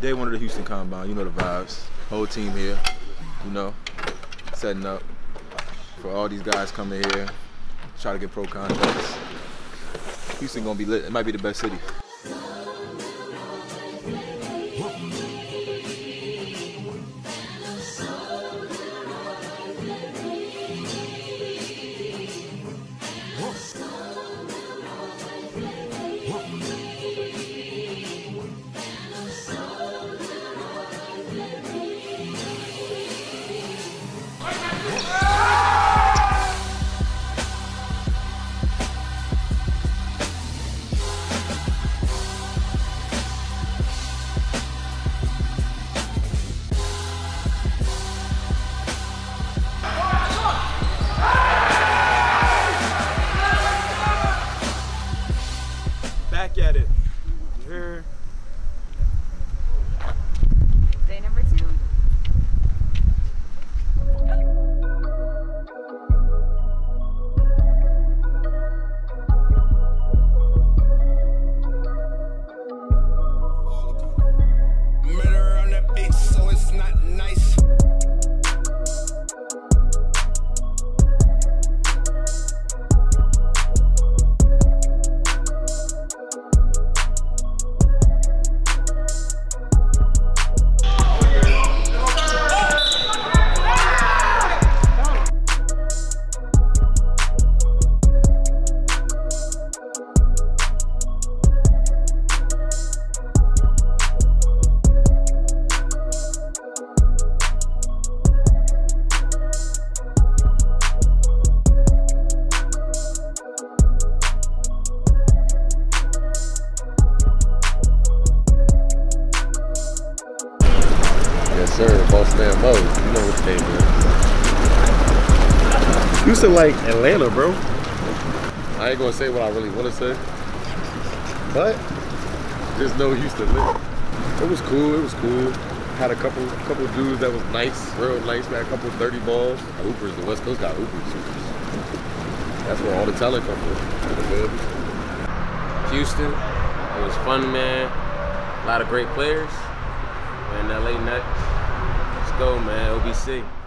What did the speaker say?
Day one of the Houston Combine. You know the vibes. Whole team here. You know, setting up for all these guys coming here. Try to get pro contracts. Houston gonna be lit. It might be the best city. Back at it. Here. Yes, sir. Boss man Mo. You know what the name is. Houston like Atlanta, bro. I ain't gonna say what I really want to say, but just know Houston lit. It was cool. It was cool. Had a couple couple dudes that was nice, real nice. Man, a couple 30 balls. Hoopers. The West Coast got hoopers. hoopers. That's where all the talent come from. Houston. It was fun, man. A lot of great players. And LA Nuts. Go, man. OBC.